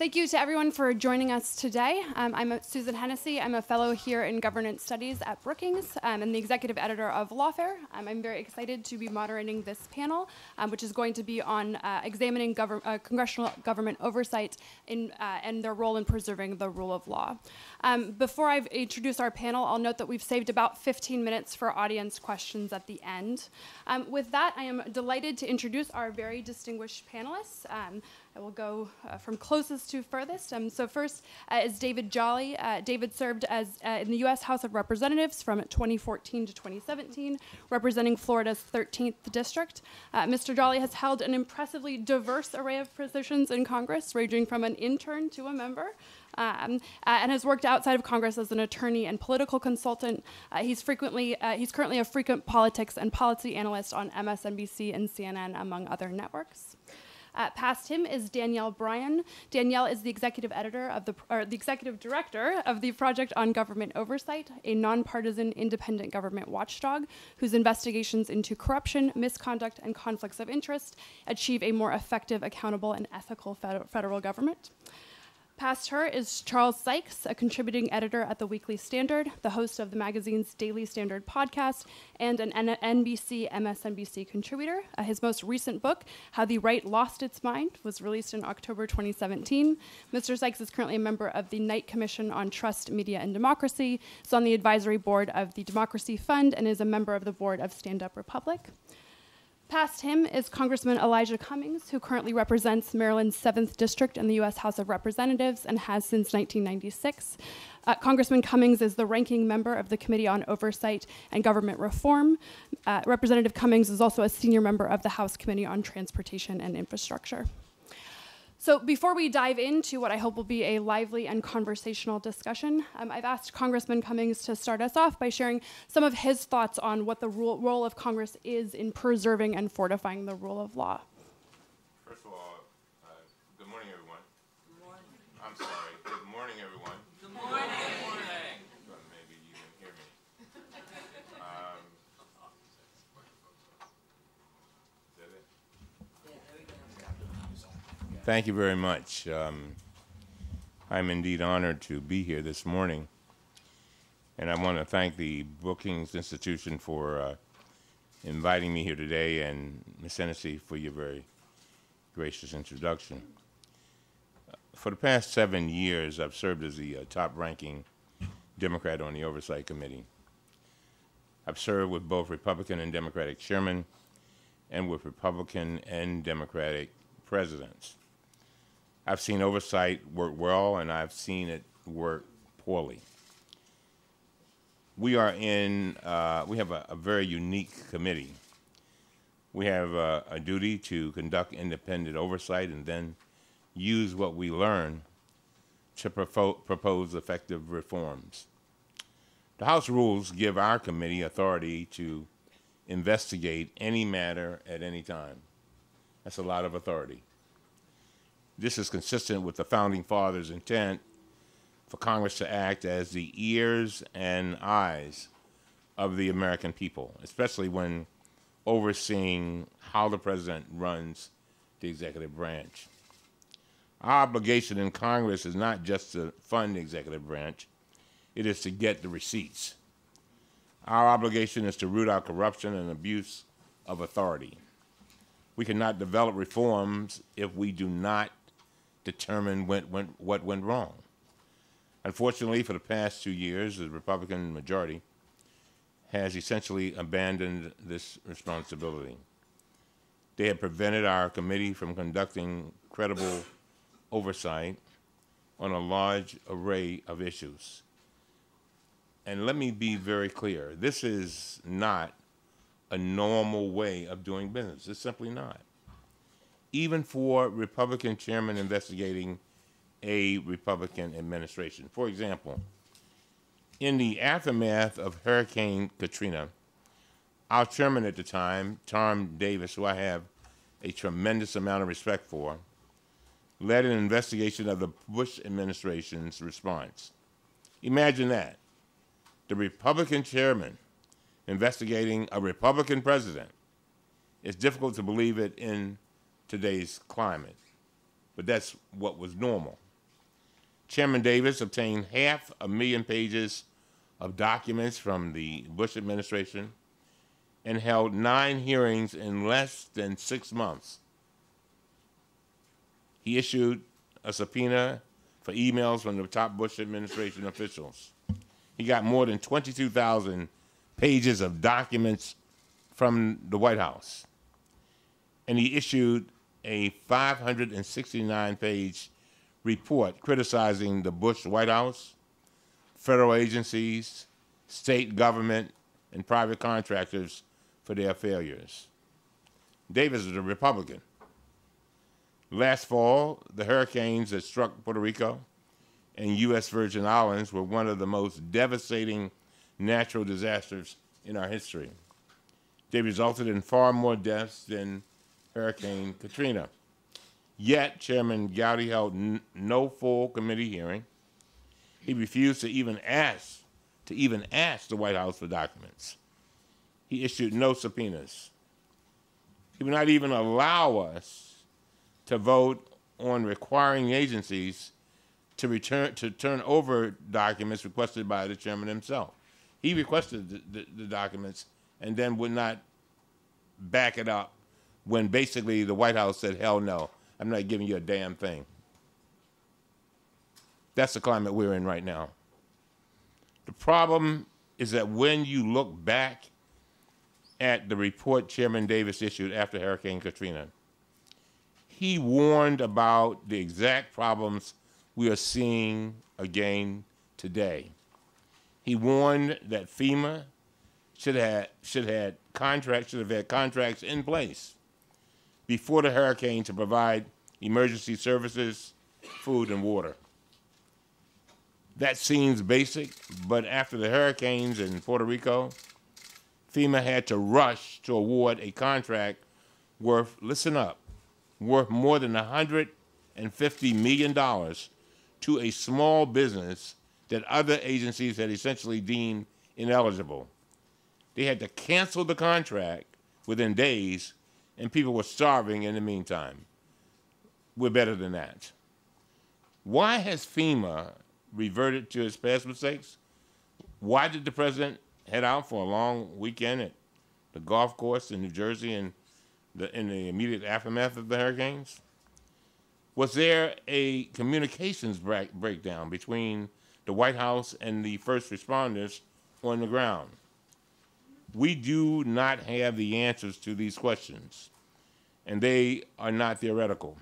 Thank you to everyone for joining us today. Um, I'm Susan Hennessey. I'm a fellow here in governance studies at Brookings um, and the executive editor of Lawfare. Um, I'm very excited to be moderating this panel, um, which is going to be on uh, examining gover- uh, congressional government oversight in, uh, and their role in preserving the rule of law. Um, before I introduce our panel, I'll note that we've saved about 15 minutes for audience questions at the end. Um, with that, I am delighted to introduce our very distinguished panelists. I will go uh, from closest to furthest. Um, so first uh, is David Jolly. Uh, David served as uh, in the U.S. House of Representatives from 2014 to 2017, representing Florida's 13th district. Uh, Mr. Jolly has held an impressively diverse array of positions in Congress, ranging from an intern to a member. Um, uh, and has worked outside of Congress as an attorney and political consultant. He's frequently he's currently a frequent politics and policy analyst on MSNBC and CNN, among other networks. Uh, past him is Danielle Brian. Danielle is the executive editor of the, or the executive director of the Project on Government Oversight, a nonpartisan independent government watchdog whose investigations into corruption, misconduct, and conflicts of interest achieve a more effective, accountable, and ethical federal government. Past her is Charles Sykes, a contributing editor at the Weekly Standard, the host of the magazine's Daily Standard podcast, and an NBC MSNBC contributor. Uh, his most recent book, How the Right Lost Its Mind, was released in October 2017. Mr. Sykes is currently a member of the Knight Commission on Trust, Media, and Democracy, is on the advisory board of the Democracy Fund, and is a member of the board of Stand Up Republic. Past him is Congressman Elijah Cummings, who currently represents Maryland's 7th District in the U.S. House of Representatives and has since 1996. Uh, Congressman Cummings is the ranking member of the Committee on Oversight and Government Reform. Uh, Representative Cummings is also a senior member of the House Committee on Transportation and Infrastructure. So before we dive into what I hope will be a lively and conversational discussion, um, I've asked Congressman Cummings to start us off by sharing some of his thoughts on what the role of Congress is in preserving and fortifying the rule of law. First of all, uh, good morning, everyone. Good morning. I'm sorry. Good morning, everyone. Good morning. Thank you very much. Um, I'm indeed honored to be here this morning. And I want to thank the Brookings Institution for uh, inviting me here today and Ms. Hennessey for your very gracious introduction. For the past seven years, I've served as the uh, top ranking Democrat on the Oversight Committee. I've served with both Republican and Democratic chairmen and with Republican and Democratic presidents. I've seen oversight work well, and I've seen it work poorly. We are in, uh, we have a, a, very unique committee. We have a, a duty to conduct independent oversight and then use what we learn to propose effective reforms. The House rules give our committee authority to investigate any matter at any time. That's a lot of authority. This is consistent with the Founding Fathers' intent for Congress to act as the ears and eyes of the American people, especially when overseeing how the President runs the executive branch. Our obligation in Congress is not just to fund the executive branch, it is to get the receipts. Our obligation is to root out corruption and abuse of authority. We cannot develop reforms if we do not determine what went wrong. Unfortunately, for the past two years, the Republican majority has essentially abandoned this responsibility. They have prevented our committee from conducting credible oversight on a large array of issues. And let me be very clear this is not a normal way of doing business. It's simply not even for Republican chairman investigating a Republican administration. For example, in the aftermath of Hurricane Katrina, our chairman at the time, Tom Davis, who I have a tremendous amount of respect for, led an investigation of the Bush administration's response. Imagine that. The Republican chairman investigating a Republican president. It's difficult to believe it in today's climate. But that's what was normal. Chairman Davis obtained half a million pages of documents from the Bush administration and held nine hearings in less than six months. He issued a subpoena for emails from the top Bush administration officials. He got more than 22,000 pages of documents from the White House. And he issued a 569 page report criticizing the Bush White House, federal agencies, state government, and private contractors for their failures. Davis is a Republican. Last fall, the hurricanes that struck Puerto Rico and U.S. Virgin Islands were one of the most devastating natural disasters in our history. They resulted in far more deaths than Hurricane Katrina. Yet, Chairman Gowdy held no full committee hearing. He refused to even ask to even ask the White House for documents. He issued no subpoenas. He would not even allow us to vote on requiring agencies to return to turn over documents requested by the chairman himself. He requested the, the, the documents and then would not back it up when basically the White House said, hell no, I'm not giving you a damn thing. That's the climate we're in right now. The problem is that when you look back at the report Chairman Davis issued after Hurricane Katrina, he warned about the exact problems we are seeing again today. He warned that FEMA should have should have contracts should have had contracts in place before the hurricane to provide emergency services, food, and water. That seems basic, but after the hurricanes in Puerto Rico, FEMA had to rush to award a contract worth, listen up, worth more than $150 million to a small business that other agencies had essentially deemed ineligible. They had to cancel the contract within days, and people were starving in the meantime. We're better than that. Why has FEMA reverted to its past mistakes? Why did the president head out for a long weekend at the golf course in New Jersey in the, in the immediate aftermath of the hurricanes? Was there a communications break breakdown between the White House and the first responders on the ground? We do not have the answers to these questions, and they are not theoretical.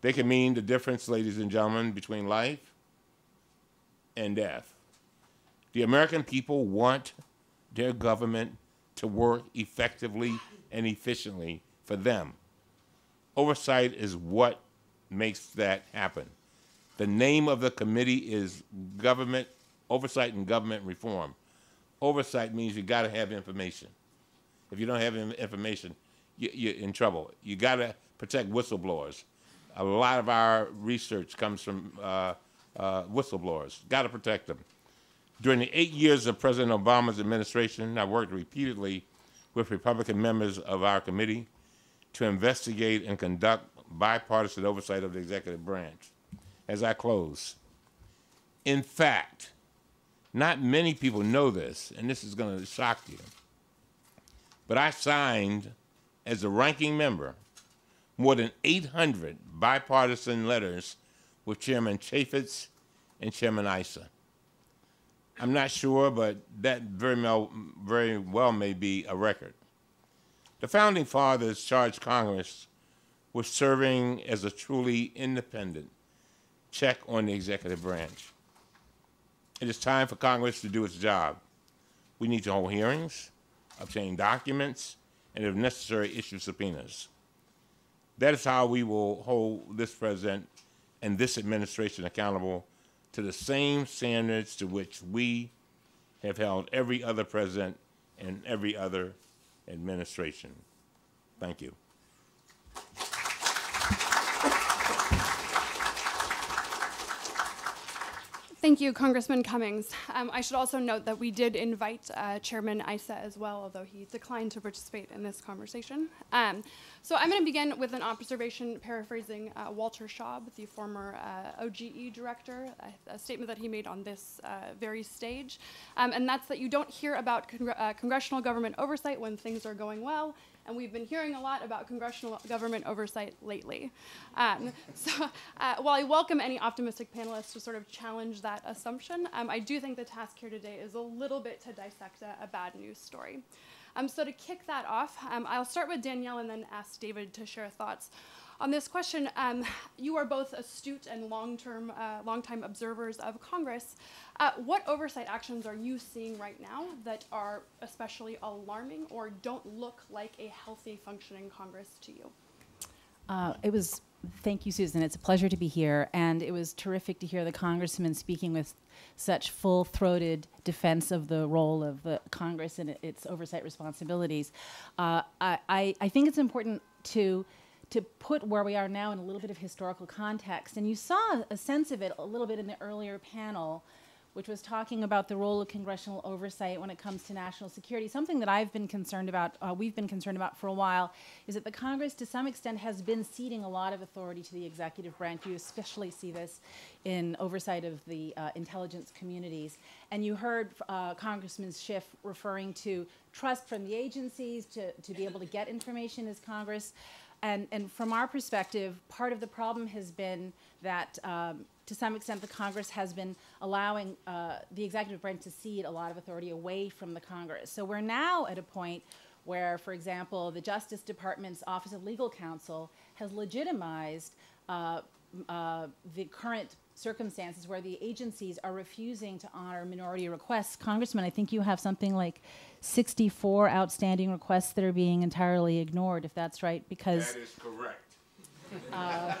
They can mean the difference, ladies and gentlemen, between life and death. The American people want their government to work effectively and efficiently for them. Oversight is what makes that happen. The name of the committee is Government Oversight and Government Reform. Oversight means you got to have information. If you don't have information, you, are in trouble. You got to protect whistleblowers. A lot of our research comes from uh, uh, whistleblowers. Got to protect them. During the eight years of President Obama's administration, I worked repeatedly with Republican members of our committee to investigate and conduct bipartisan oversight of the executive branch. As I close, in fact, not many people know this, and this is going to shock you, but I signed as a ranking member more than 800 bipartisan letters with Chairman Chaffetz and Chairman Issa. I'm not sure, but that very well, very well may be a record. The founding fathers charged Congress with serving as a truly independent check on the executive branch. It is time for Congress to do its job. We need to hold hearings, obtain documents, and if necessary, issue subpoenas. That is how we will hold this president and this administration accountable to the same standards to which we have held every other president and every other administration. Thank you. Thank you, Congressman Cummings. Um, I should also note that we did invite uh, Chairman Issa as well, although he declined to participate in this conversation. Um, so I'm going to begin with an observation paraphrasing uh, Walter Shaub, the former uh, OGE director, a, a, statement that he made on this uh, very stage. Um, and that's that you don't hear about uh, congressional government oversight when things are going well, and we've been hearing a lot about congressional government oversight lately. Um, so uh, while I welcome any optimistic panelists to sort of challenge that assumption, um, I do think the task here today is a little bit to dissect a, a bad news story. Um, so to kick that off, um, I'll start with Danielle and then ask David to share thoughts on this question, um, you are both astute and long-term, uh, long-time observers of Congress. Uh, what oversight actions are you seeing right now that are especially alarming or don't look like a healthy, functioning Congress to you? Uh, it was. Thank you, Susan. It's a pleasure to be here, and it was terrific to hear the congressman speaking with such full-throated defense of the role of the Congress and its oversight responsibilities. Uh, I, I think it's important to to put where we are now in a little bit of historical context. And you saw a sense of it a little bit in the earlier panel, which was talking about the role of congressional oversight when it comes to national security. Something that I've been concerned about, uh, we've been concerned about for a while, is that the Congress, to some extent, has been ceding a lot of authority to the executive branch. You especially see this in oversight of the uh, intelligence communities. And you heard uh, Congressman Schiff referring to trust from the agencies to, to be able to get information as Congress. And, and from our perspective, part of the problem has been that um, to some extent the Congress has been allowing uh, the executive branch to cede a lot of authority away from the Congress. So we're now at a point where, for example, the Justice Department's Office of Legal Counsel has legitimized uh, uh, the current circumstances where the agencies are refusing to honor minority requests. Congressman, I think you have something like 64 outstanding requests that are being entirely ignored, if that's right, because. That is correct. Uh,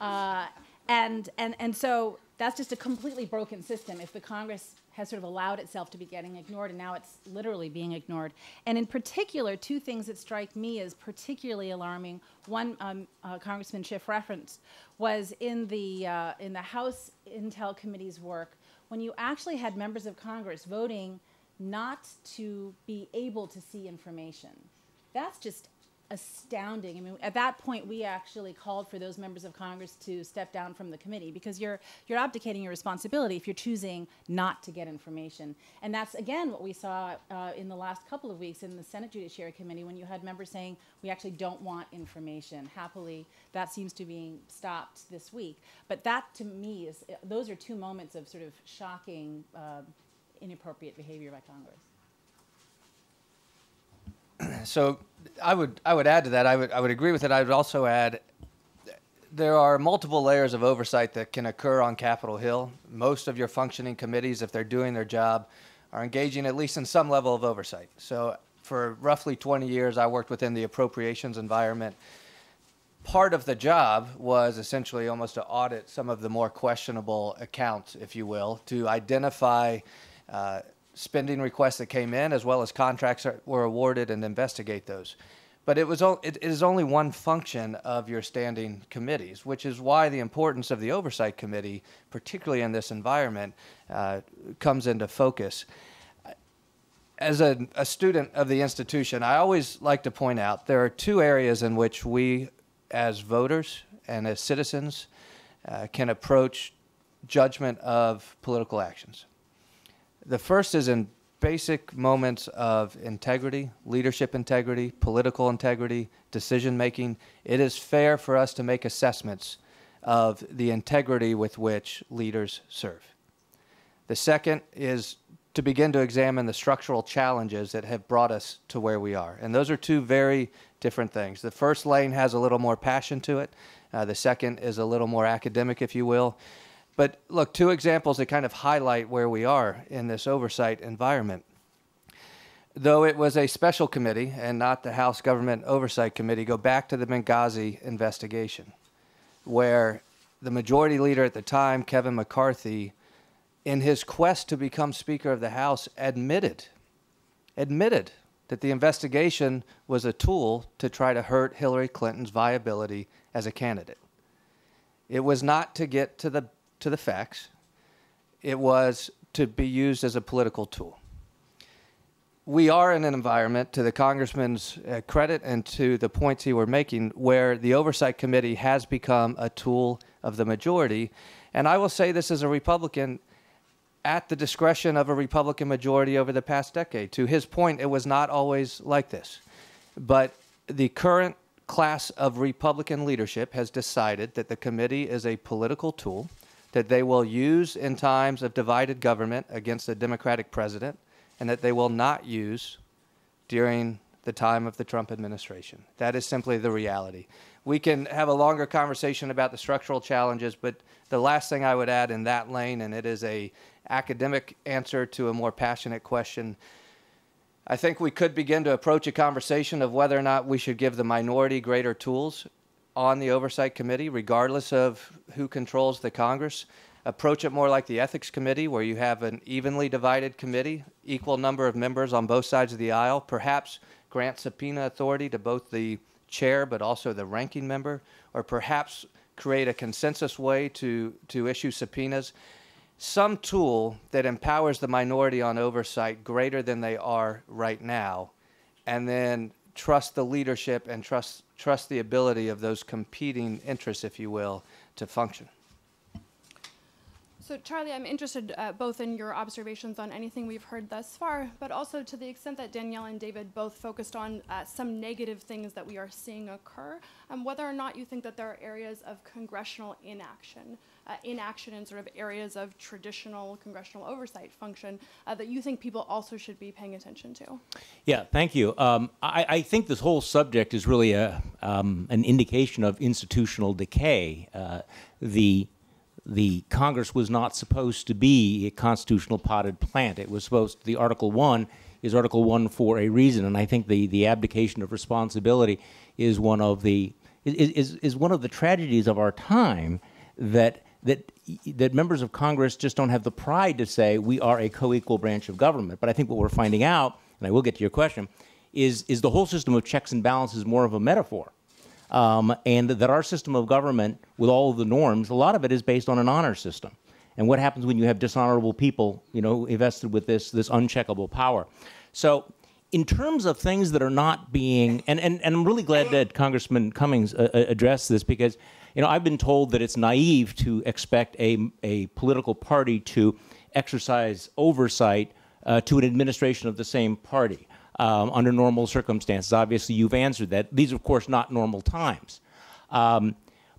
uh, and, and, and so that's just a completely broken system. If the Congress has sort of allowed itself to be getting ignored, and now it's literally being ignored. And in particular, two things that strike me as particularly alarming. One, um, uh, Congressman Schiff referenced, was in the uh, in the House Intel Committee's work when you actually had members of Congress voting not to be able to see information. That's just astounding. I mean, at that point, we actually called for those members of Congress to step down from the committee because you're you're abdicating your responsibility if you're choosing not to get information. And that's again what we saw uh, in the last couple of weeks in the Senate Judiciary Committee when you had members saying we actually don't want information. Happily, that seems to be stopped this week. But that to me is those are two moments of sort of shocking, uh, inappropriate behavior by Congress. So I would I would add to that. I would I would agree with it. I would also add there are multiple layers of oversight that can occur on Capitol Hill. Most of your functioning committees, if they're doing their job, are engaging at least in some level of oversight. So for roughly 20 years, I worked within the appropriations environment. Part of the job was essentially almost to audit some of the more questionable accounts, if you will, to identify uh, spending requests that came in, as well as contracts were awarded, and investigate those. But it was it is only one function of your standing committees, which is why the importance of the oversight committee, particularly in this environment, uh, comes into focus. As a, a student of the institution, I always like to point out there are two areas in which we, as voters and as citizens, uh, can approach judgment of political actions. The first is in basic moments of integrity, leadership integrity, political integrity, decision making. It is fair for us to make assessments of the integrity with which leaders serve. The second is to begin to examine the structural challenges that have brought us to where we are. And those are two very different things. The first lane has a little more passion to it, uh, the second is a little more academic, if you will. But look, two examples that kind of highlight where we are in this oversight environment. Though it was a special committee and not the House Government Oversight Committee, go back to the Benghazi investigation, where the majority leader at the time, Kevin McCarthy, in his quest to become Speaker of the House, admitted, admitted that the investigation was a tool to try to hurt Hillary Clinton's viability as a candidate. It was not to get to the to the facts. it was to be used as a political tool. We are in an environment, to the congressman's uh, credit and to the points he were making, where the oversight committee has become a tool of the majority. And I will say this as a Republican at the discretion of a Republican majority over the past decade. To his point, it was not always like this. But the current class of Republican leadership has decided that the committee is a political tool that they will use in times of divided government against a Democratic president, and that they will not use during the time of the Trump administration. That is simply the reality. We can have a longer conversation about the structural challenges, but the last thing I would add in that lane, and it is a academic answer to a more passionate question. I think we could begin to approach a conversation of whether or not we should give the minority greater tools on the oversight committee, regardless of who controls the Congress. Approach it more like the ethics committee, where you have an evenly divided committee, equal number of members on both sides of the aisle. Perhaps grant subpoena authority to both the chair but also the ranking member, or perhaps create a consensus way to, to issue subpoenas some tool that empowers the minority on oversight greater than they are right now, and then trust the leadership and trust trust the ability of those competing interests, if you will, to function. So, Charlie, I'm interested uh, both in your observations on anything we've heard thus far, but also to the extent that Danielle and David both focused on uh, some negative things that we are seeing occur, um, whether or not you think that there are areas of congressional inaction uh, inaction in sort of areas of traditional congressional oversight function uh, that you think people also should be paying attention to? Yeah, thank you. Um, I, I, think this whole subject is really a, um, an indication of institutional decay. Uh, the the Congress was not supposed to be a constitutional potted plant. It was supposed to, the Article 1 is Article 1 for a reason, and I think the, the abdication of responsibility is one of the is, is, is one of the tragedies of our time that that that members of Congress just don't have the pride to say we are a co-equal branch of government. But I think what we're finding out, and I will get to your question, is is the whole system of checks and balances more of a metaphor, um, and that our system of government, with all of the norms, a lot of it is based on an honor system. And what happens when you have dishonorable people, you know, invested with this this uncheckable power? So in terms of things that are not being, and, and, and I'm really glad that Congressman Cummings uh, uh addressed this because you know, I've been told that it's naive to expect a, a political party to exercise oversight uh, to an administration of the same party um, under normal circumstances. Obviously, you've answered that. These are, of course, not normal times. Um,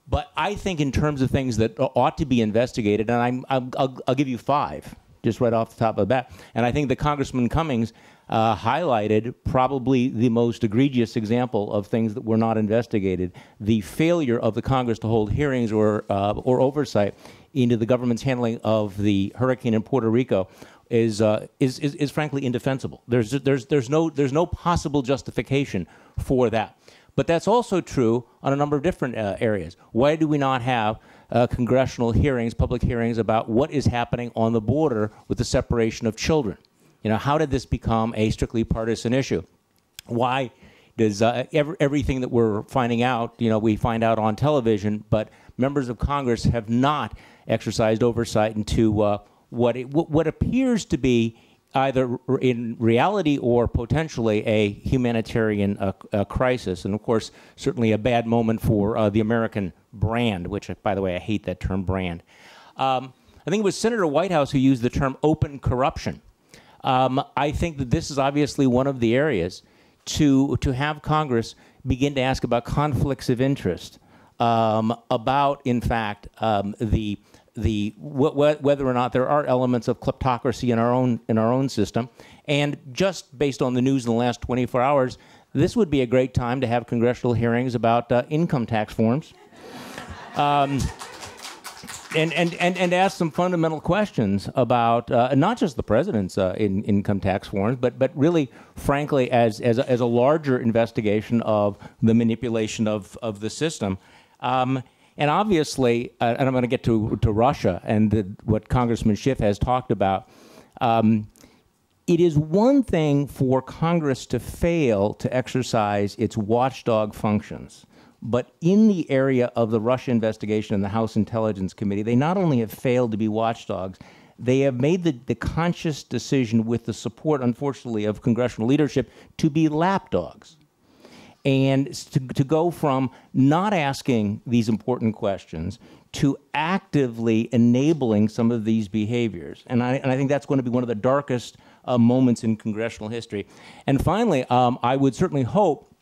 but I think, in terms of things that ought to be investigated, and i will give you five just right off the top of the bat. And I think that Congressman Cummings uh, highlighted probably the most egregious example of things that were not investigated the failure of the Congress to hold hearings or, uh, or oversight into the government's handling of the hurricane in Puerto Rico. Is, uh, is, is, is frankly indefensible. There's, there's, there's, no, there's no possible justification for that. But that's also true on a number of different uh, areas. Why do we not have uh, congressional hearings, public hearings about what is happening on the border with the separation of children? You know, how did this become a strictly partisan issue? Why does uh, every, everything that we're finding out, you know, we find out on television, but members of Congress have not exercised oversight into uh, what, it, what appears to be either in reality or potentially a humanitarian uh, uh, crisis. And of course, certainly a bad moment for uh, the American brand, which, by the way, I hate that term brand. Um, I think it was Senator Whitehouse who used the term open corruption. Um, I think that this is obviously one of the areas to to have Congress begin to ask about conflicts of interest, um, about in fact um, the the wh- wh- whether or not there are elements of kleptocracy in our own in our own system, and just based on the news in the last 24 hours, this would be a great time to have congressional hearings about uh, income tax forms. And, and, and, and ask some fundamental questions about uh, not just the president's uh, in, income tax forms, but, but really, frankly, as, as, a, as a larger investigation of the manipulation of, of the system. Um, and obviously, uh, and I'm going to get to, to Russia and the, what Congressman Schiff has talked about. Um, it is one thing for Congress to fail to exercise its watchdog functions. But in the area of the Russia investigation and the House Intelligence Committee, they not only have failed to be watchdogs, they have made the, the conscious decision, with the support, unfortunately, of congressional leadership, to be lapdogs and to, to go from not asking these important questions to actively enabling some of these behaviors. And I, and I think that's going to be one of the darkest uh, moments in congressional history. And finally, um, I would certainly hope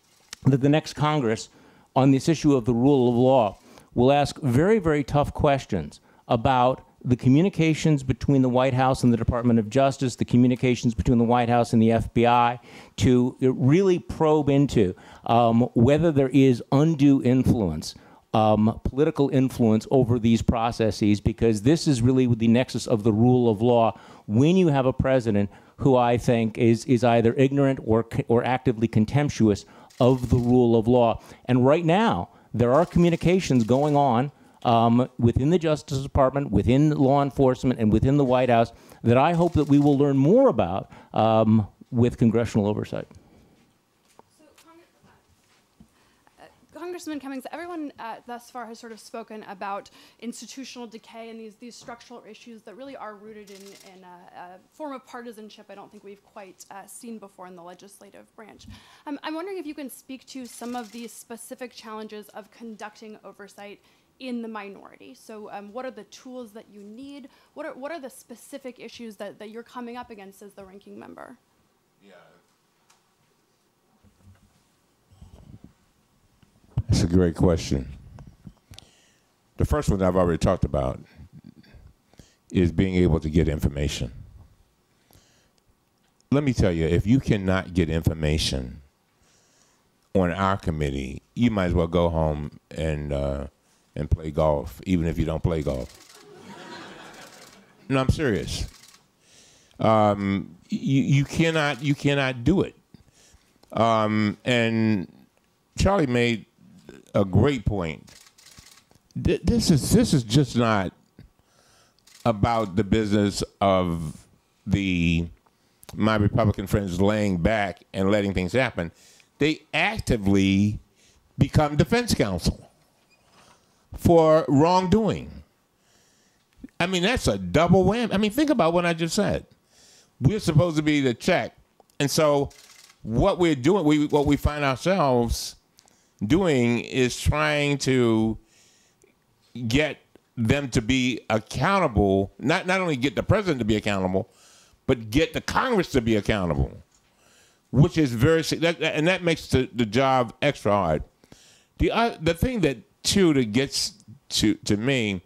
that the next Congress, on this issue of the rule of law, will ask very, very tough questions about the communications between the White House and the Department of Justice, the communications between the White House and the FBI, to really probe into um, whether there is undue influence, um, political influence over these processes, because this is really the nexus of the rule of law. When you have a president who I think is, is either ignorant or, or actively contemptuous of the rule of law. And right now, there are communications going on um, within the Justice Department, within law enforcement, and within the White House that I hope that we will learn more about um, with congressional oversight. So, Congre- uh, Congressman Cummings, everyone uh, thus far has sort of spoken about institutional decay and these, these structural issues that really are rooted in, in a, a form of partisanship I don't think we've quite uh, seen before in the legislative branch. Um, I'm wondering if you can speak to some of these specific challenges of conducting oversight in the minority. So, um, what are the tools that you need? What are, what are the specific issues that, that you're coming up against as the ranking member? That's a great question. The first one I've already talked about is being able to get information. Let me tell you, if you cannot get information on our committee, you might as well go home and uh, and play golf, even if you don't play golf. no, I'm serious. Um, you you cannot you cannot do it. Um, and Charlie made a great point. Th- This is this is just not about the business of the my Republican friends laying back and letting things happen. They actively become defense counsel for wrongdoing. I mean, that's a double whammy. I mean, think about what I just said. We're supposed to be the check, and so what we're doing, we what we find ourselves doing is trying to get them to be accountable. Not not only get the president to be accountable, but get the Congress to be accountable, which is very that, and that makes the, the job extra hard. The uh, the thing that too that gets to to me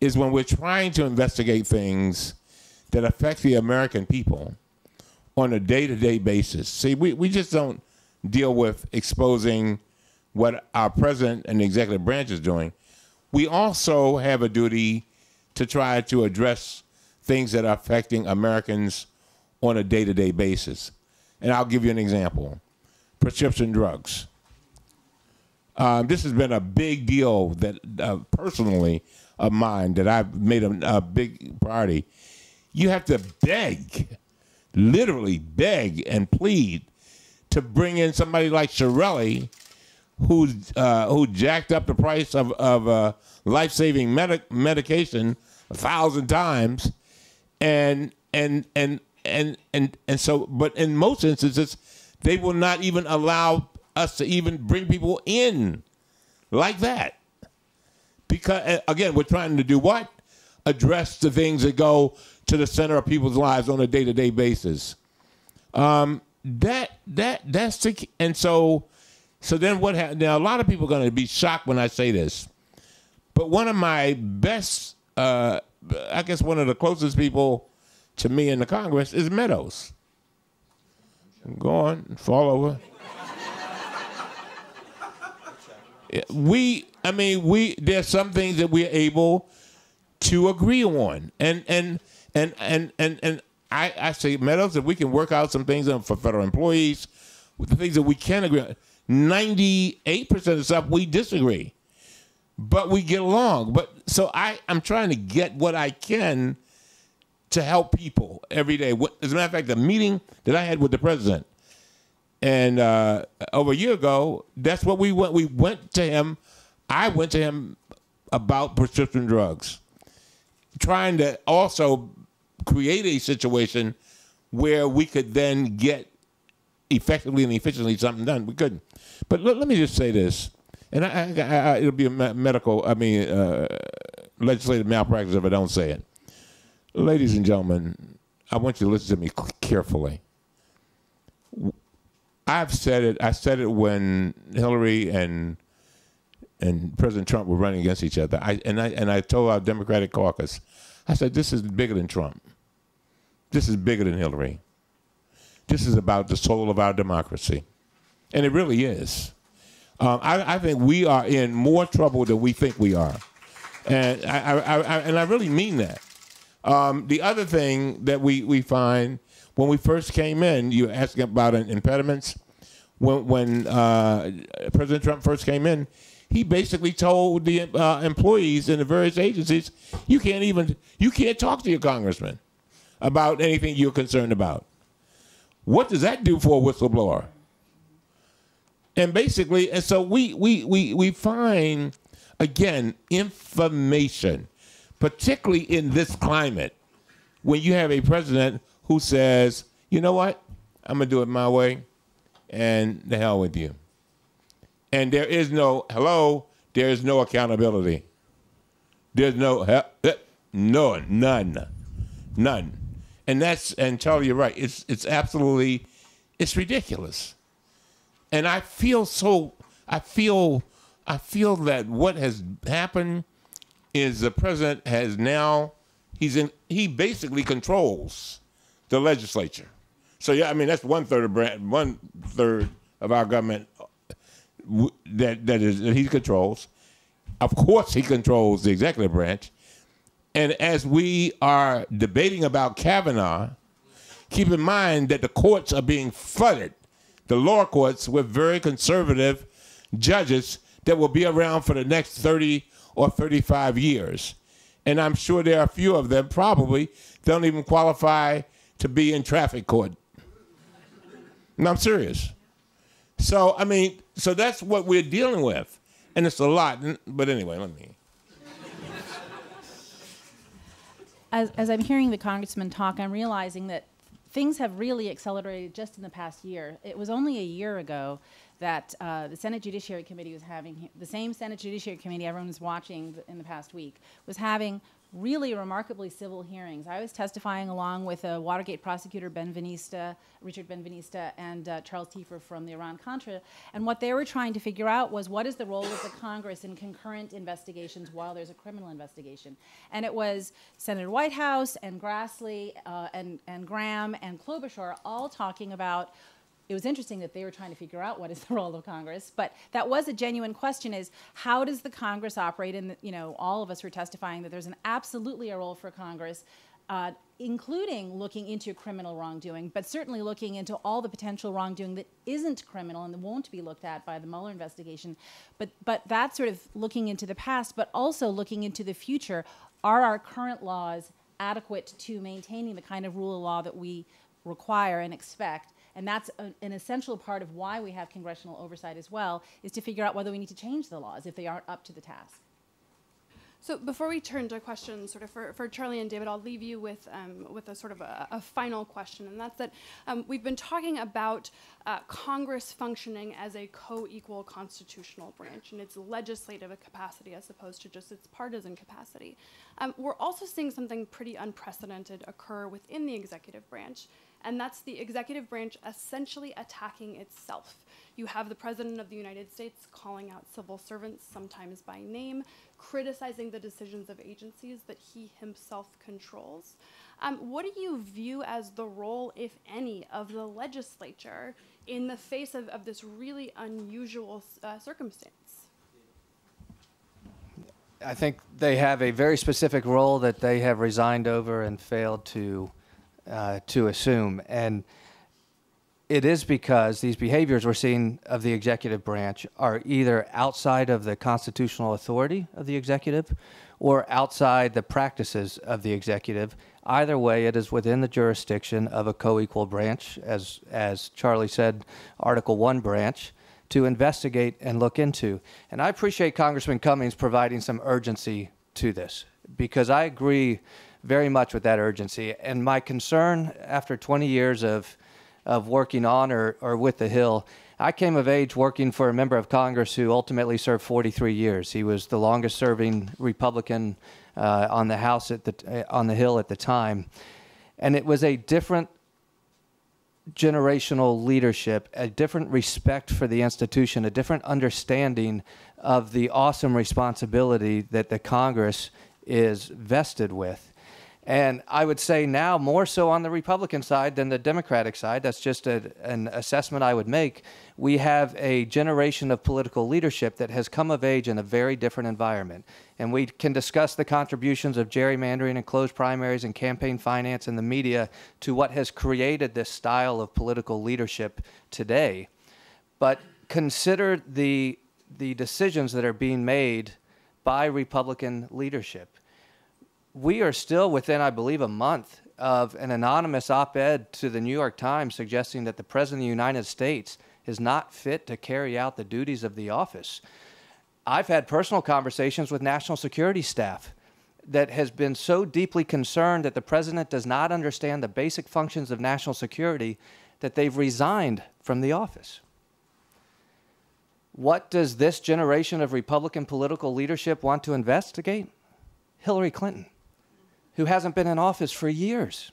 is when we're trying to investigate things that affect the American people on a day to day basis. See, we, we just don't deal with exposing what our president and the executive branch is doing. We also have a duty to try to address things that are affecting Americans on a day to day basis. And I'll give you an example prescription drugs. Um, this has been a big deal that uh, personally of mine that I've made a, a big priority. You have to beg, literally beg and plead to bring in somebody like Shirelli, who uh, who jacked up the price of of uh, life saving medic- medication a thousand times, and and and and and and so, but in most instances, they will not even allow us to even bring people in like that. Because again we're trying to do what? Address the things that go to the center of people's lives on a day-to-day basis. Um, that that that's the and so so then what happened now a lot of people are going to be shocked when i say this but one of my best uh, i guess one of the closest people to me in the congress is meadows. Go on fall over. We i mean we there's some things that we're able to agree on and and and and and, and I, I say meadows if we can work out some things for federal employees with the things that we can agree on 98% of the stuff we disagree but we get along but so i i'm trying to get what i can to help people every day as a matter of fact the meeting that i had with the president and uh, over a year ago, that's what we went. We went to him. I went to him about prescription drugs, trying to also create a situation where we could then get effectively and efficiently something done. We couldn't. But let, let me just say this, and I, I, I, it'll be a medical, I mean, uh, legislative malpractice if I don't say it. Ladies and gentlemen, I want you to listen to me carefully. I've said it. I said it when Hillary and and President Trump were running against each other. I and I and I told our Democratic caucus, I said this is bigger than Trump. This is bigger than Hillary. This is about the soul of our democracy, and it really is. Um, I, I think we are in more trouble than we think we are, and I, I, I and I really mean that. Um, the other thing that we, we find when we first came in, you asking about impediments. When when uh, President Trump first came in, he basically told the uh, employees in the various agencies, you can't even you can't talk to your congressman about anything you're concerned about. What does that do for a whistleblower? And basically, and so we we we we find again information, particularly in this climate, when you have a president who says, you know what, I'm gonna do it my way, and the hell with you. And there is no hello. There is no accountability. There's no he- eh, no none, none. And that's and Charlie, you're right. It's it's absolutely it's ridiculous. And I feel so I feel I feel that what has happened is the president has now he's in he basically controls the legislature. So yeah, I mean that's one third of one third of our government uh, that that is that he controls. Of course, he controls the executive branch. And as we are debating about Kavanaugh, keep in mind that the courts are being flooded, the lower courts, with very conservative judges that will be around for the next 30 or 35 years. And I'm sure there are a few of them probably don't even qualify to be in traffic court. No, I'm serious. So, I mean, so that's what we're dealing with. And it's a lot. But anyway, let me. as, as I'm hearing the congressman talk, I'm realizing that things have really accelerated just in the past year. It was only a year ago that uh, the Senate Judiciary Committee was having, the same Senate Judiciary Committee everyone was watching th- in the past week, was having really remarkably civil hearings. I was testifying along with a Watergate prosecutor, Ben-Veniste, Richard Ben-Veniste, and uh, Charles Tiefer from the Iran-Contra, and what they were trying to figure out was what is the role of the Congress in concurrent investigations while there's a criminal investigation. And it was Senator Whitehouse and Grassley uh, and, and Graham and Klobuchar all talking about it was interesting that they were trying to figure out what is the role of Congress, but that was a genuine question: is how does the Congress operate? And you know, all of us were testifying that there's an absolutely a role for Congress, uh, including looking into criminal wrongdoing, but certainly looking into all the potential wrongdoing that isn't criminal and that won't be looked at by the Mueller investigation. But but that's sort of looking into the past, but also looking into the future. Are our current laws adequate to maintaining the kind of rule of law that we require and expect? And that's a, an essential part of why we have congressional oversight as well, is to figure out whether we need to change the laws if they aren't up to the task. So before we turn to questions, sort of for, for Charlie and David, I'll leave you with um, with a sort of a, a final question, and that's that um, we've been talking about uh, Congress functioning as a co-equal constitutional branch in its legislative capacity as opposed to just its partisan capacity. Um, we're also seeing something pretty unprecedented occur within the executive branch, and that's the executive branch essentially attacking itself. You have the President of the United States calling out civil servants, sometimes by name, criticizing the decisions of agencies that he himself controls. Um, what do you view as the role, if any, of the legislature in the face of, of this really unusual uh, circumstance? I think they have a very specific role that they have resigned over and failed to uh, to assume, and it is because these behaviors we're seeing of the executive branch are either outside of the constitutional authority of the executive or outside the practices of the executive. Either way, it is within the jurisdiction of a co-equal branch, as as Charlie said, Article One branch, to investigate and look into. And I appreciate Congressman Cummings providing some urgency to this because I agree very much with that urgency. And my concern after 20 years of, of working on or, or with the Hill, I came of age working for a member of Congress who ultimately served 43 years. He was the longest serving Republican uh, on the House at the, uh, on the Hill at the time. And it was a different generational leadership, a different respect for the institution, a different understanding of the awesome responsibility that the Congress is vested with. And I would say now more so on the Republican side than the Democratic side. That's just a, an assessment I would make. We have a generation of political leadership that has come of age in a very different environment. And we can discuss the contributions of gerrymandering and closed primaries and campaign finance and the media to what has created this style of political leadership today. But consider the, the decisions that are being made by Republican leadership we are still within, I believe, a month of an anonymous op ed to the New York Times suggesting that the President of the United States is not fit to carry out the duties of the office. I've had personal conversations with national security staff that has been so deeply concerned that the president does not understand the basic functions of national security that they've resigned from the office. What does this generation of Republican political leadership want to investigate? Hillary Clinton who hasn't been in office for years.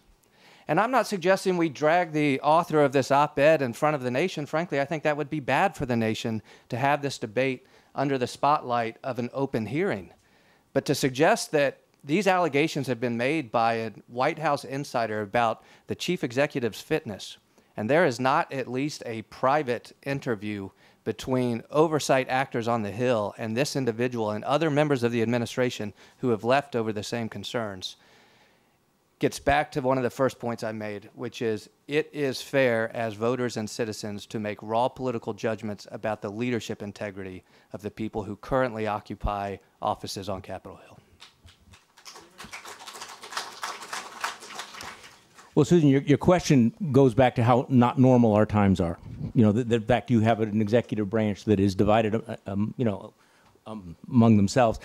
And I'm not suggesting we drag the author of this op ed in front of the nation. Frankly, I think that would be bad for the nation to have this debate under the spotlight of an open hearing. But to suggest that these allegations have been made by a White House insider about the chief executive's fitness, and there is not at least a private interview between oversight actors on the Hill and this individual and other members of the administration who have left over the same concerns gets back to one of the first points I made, which is it is fair as voters and citizens to make raw political judgments about the leadership integrity of the people who currently occupy offices on Capitol Hill. Well, Susan, your, your question goes back to how not normal our times are. You know, the, the fact you have an executive branch that is divided, uh, um, you know, um, among themselves.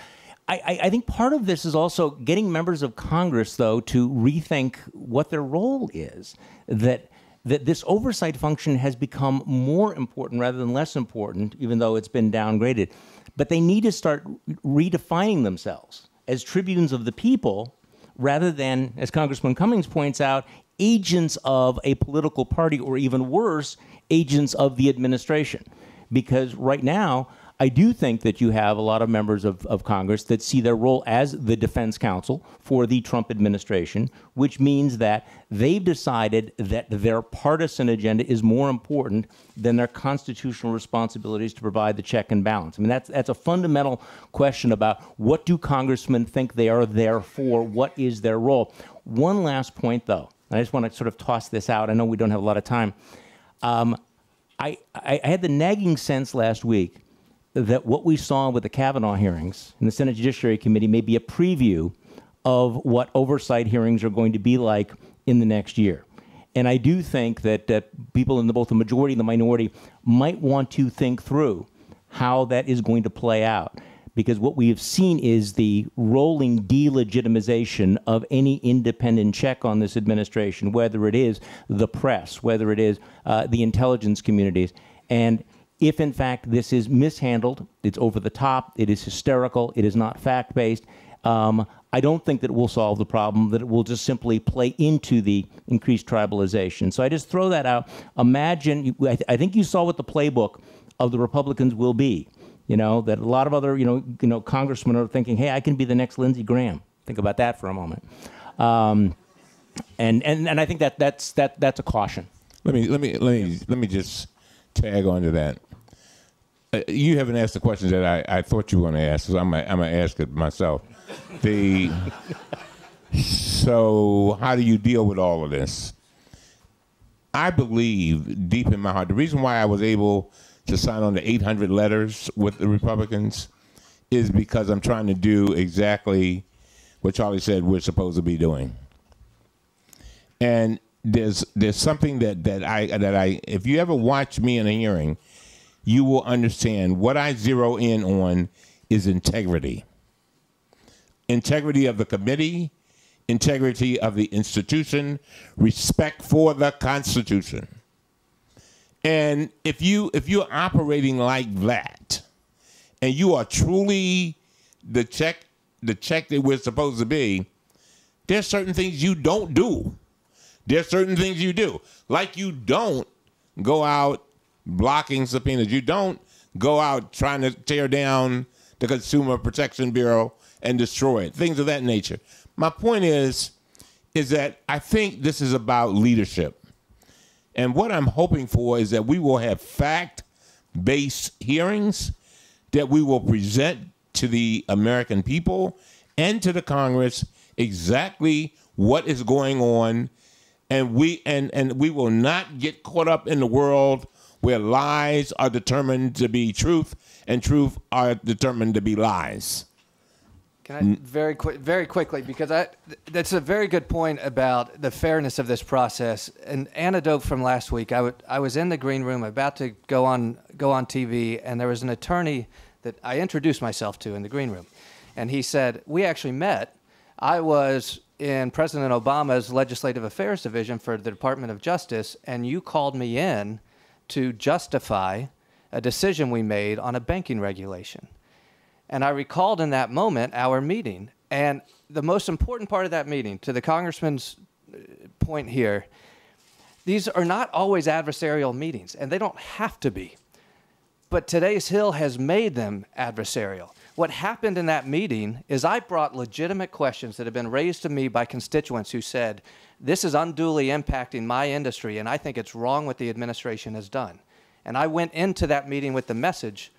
I, I, think part of this is also getting members of Congress, though, to rethink what their role is. That that this oversight function has become more important rather than less important, even though it's been downgraded. But they need to start redefining themselves as tribunes of the people rather than, as Congressman Cummings points out, agents of a political party or even worse, agents of the administration. Because right now, I do think that you have a lot of members of, of Congress that see their role as the defense counsel for the Trump administration, which means that they've decided that their partisan agenda is more important than their constitutional responsibilities to provide the check and balance. I mean, that's, that's a fundamental question about what do congressmen think they are there for? What is their role? One last point, though. I just want to sort of toss this out. I know we don't have a lot of time. Um, I, I, I had the nagging sense last week that what we saw with the Kavanaugh hearings in the Senate Judiciary Committee may be a preview of what oversight hearings are going to be like in the next year. And I do think that, that people in the, both the majority and the minority might want to think through how that is going to play out. Because what we have seen is the rolling delegitimization of any independent check on this administration, whether it is the press, whether it is uh, the intelligence communities. And if in fact this is mishandled, it's over the top, it is hysterical, it is not fact based, um, I don't think that it will solve the problem, that it will just simply play into the increased tribalization. So I just throw that out. Imagine, I, th- I think you saw what the playbook of the Republicans will be. You know, that a lot of other, you know, you know, congressmen are thinking, hey, I can be the next Lindsey Graham. Think about that for a moment. Um, and, and, and I think that that's, that, that's a caution. Let me, let me, let me, let me just tag on to that. Uh, you haven't asked the questions that I, I thought you were going to ask, so I'm going to ask it myself. The so how do you deal with all of this? I believe deep in my heart the reason why I was able to sign on to 800 letters with the Republicans is because I'm trying to do exactly what Charlie said we're supposed to be doing. And there's there's something that, that I that I if you ever watch me in a hearing you will understand what I zero in on is integrity. Integrity of the committee, integrity of the institution, respect for the Constitution. And if you if you're operating like that, and you are truly the check the check that we're supposed to be, there's certain things you don't do. There's certain things you do. Like you don't go out blocking subpoenas. You don't go out trying to tear down the Consumer Protection Bureau and destroy it. Things of that nature. My point is is that I think this is about leadership. And what I'm hoping for is that we will have fact based hearings that we will present to the American people and to the Congress exactly what is going on and we and and we will not get caught up in the world where lies are determined to be truth and truth are determined to be lies. Can I very quick, very quickly, because I, that's a very good point about the fairness of this process. An anecdote from last week. I, would, I was in the green room, about to go on go on TV, and there was an attorney that I introduced myself to in the green room, and he said we actually met. I was in President Obama's Legislative Affairs Division for the Department of Justice, and you called me in to justify a decision we made on a banking regulation. And I recalled in that moment our meeting. And the most important part of that meeting, to the congressman's uh, point here, these are not always adversarial meetings, and they don't have to be. But today's Hill has made them adversarial. What happened in that meeting is I brought legitimate questions that have been raised to me by constituents who said, This is unduly impacting my industry, and I think it's wrong what the administration has done. And I went into that meeting with the message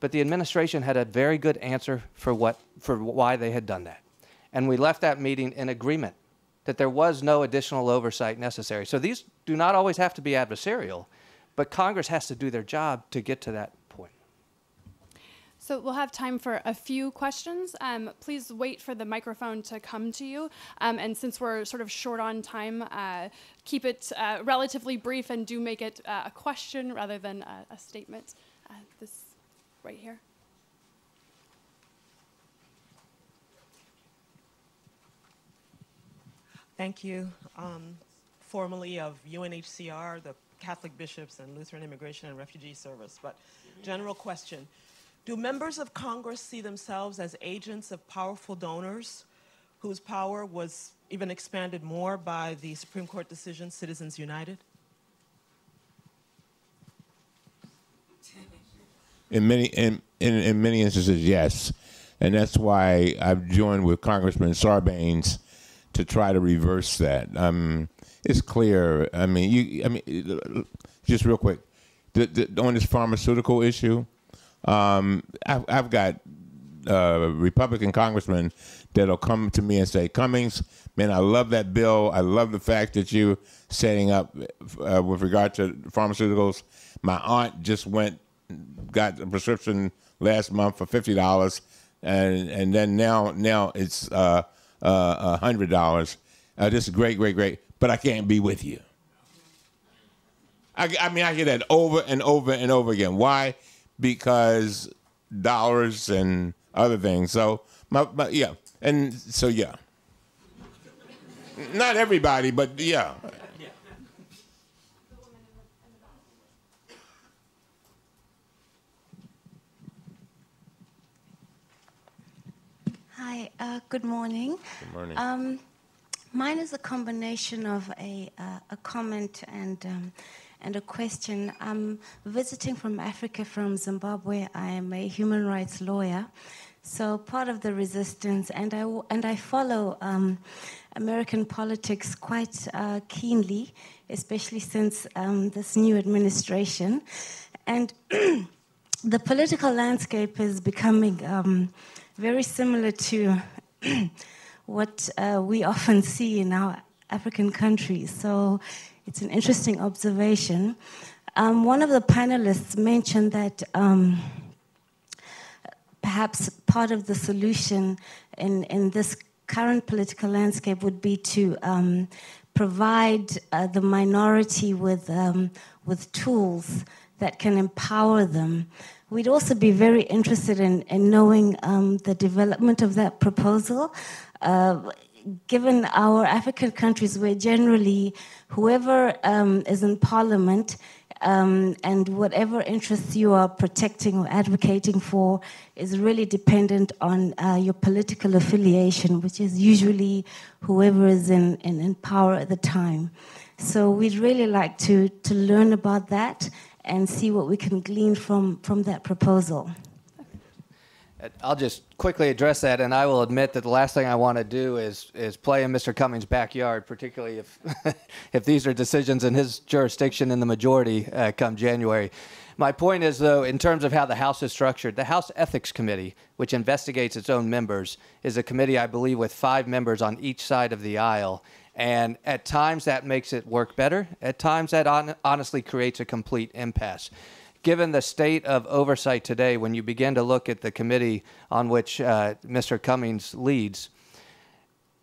but the administration had a very good answer for, what, for why they had done that. And we left that meeting in agreement that there was no additional oversight necessary. So these do not always have to be adversarial, but Congress has to do their job to get to that. So we'll have time for a few questions. Um, please wait for the microphone to come to you. Um, and since we're sort of short on time, uh, keep it uh, relatively brief and do make it uh, a question rather than a, a statement. Uh, this right here. Thank you. Um, formerly of UNHCR, the Catholic Bishops and Lutheran Immigration and Refugee Service. But general question, do members of Congress see themselves as agents of powerful donors whose power was even expanded more by the Supreme Court decision, Citizens United? In many in, in, in many instances, yes, and that's why I've joined with Congressman Sarbanes to try to reverse that. Um, it's clear. I mean, you. I mean, just real quick, the, the, on this pharmaceutical issue, um, I've, I've got uh, Republican congressmen that'll come to me and say, Cummings, man, I love that bill. I love the fact that you setting up uh, with regard to pharmaceuticals. My aunt just went got a prescription last month for fifty dollars, and and then now now it's uh, uh, hundred dollars. Uh, this is great, great, great. But I can't be with you. I, I mean, I hear that over and over and over again. Why? Because dollars and other things. So, my, my yeah, and so yeah. Not everybody, but yeah. Hi, uh, good morning. Good morning. Um, mine is a combination of a, uh, a comment and, um, and a question. I'm visiting from Africa, from Zimbabwe. I am a human rights lawyer. So part of the resistance, and I, and I follow um, American politics quite uh, keenly, especially since um, this new administration. And the political landscape is becoming um, very similar to what uh, we often see in our African countries. So it's an interesting observation. Um, one of the panelists mentioned that um, perhaps part of the solution in, in this current political landscape would be to um, provide uh, the minority with, um, with tools that can empower them. We'd also be very interested in, in knowing um, the development of that proposal. Uh, given our African countries, where generally whoever um, is in parliament um, and whatever interests you are protecting or advocating for is really dependent on uh, your political affiliation, which is usually whoever is in, in, in power at the time. So we'd really like to, to learn about that and see what we can glean from, from that proposal. I'll just quickly address that, and I will admit that the last thing I want to do is is play in Mr. Cummings' backyard, particularly if if these are decisions in his jurisdiction in the majority uh, come January. My point is, though, in terms of how the House is structured, the House Ethics Committee, which investigates its own members, is a committee, I believe, with five members on each side of the aisle. And at times that makes it work better. At times that on- honestly creates a complete impasse given the state of oversight today, when you begin to look at the committee on which uh, Mr. Cummings leads,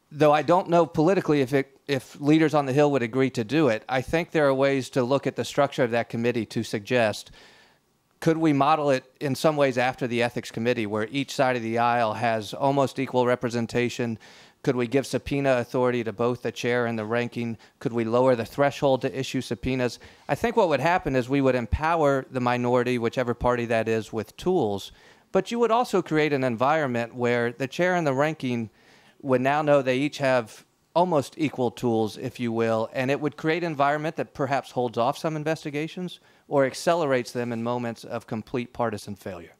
though I don't know politically if it, if leaders on the Hill would agree to do it, I think there are ways to look at the structure of that committee to suggest could we model it in some ways after the ethics committee where each side of the aisle has almost equal representation could we give subpoena authority to both the chair and the ranking? Could we lower the threshold to issue subpoenas? I think what would happen is we would empower the minority, whichever party that is, with tools, but you would also create an environment where the chair and the ranking would now know they each have almost equal tools, if you will, and it would create an environment that perhaps holds off some investigations or accelerates them in moments of complete partisan failure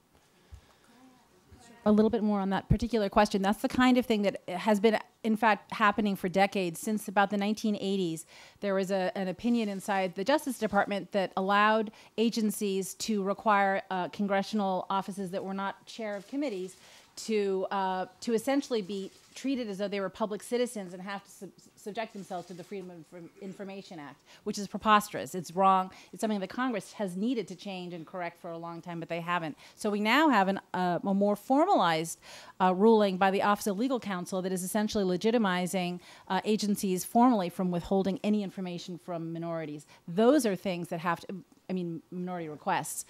a little bit more on that particular question. That's the kind of thing that has been, in fact, happening for decades. Since about the 1980s, there was a, an opinion inside the Justice Department that allowed agencies to require uh, congressional offices that were not chair of committees to uh, to essentially be treated as though they were public citizens and have to sub- subject themselves to the Freedom of Information Act, which is preposterous. It's wrong. It's something that Congress has needed to change and correct for a long time, but they haven't. So we now have an, uh, a more formalized uh, ruling by the Office of Legal Counsel that is essentially legitimizing uh, agencies formally from withholding any information from minorities. Those are things that have to, I mean, minority requests.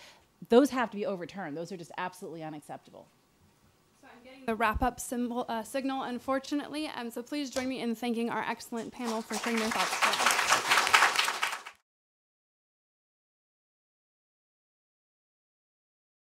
Those have to be overturned. Those are just absolutely unacceptable the wrap-up uh, signal, unfortunately. Um, so please join me in thanking our excellent panel for sharing their thoughts.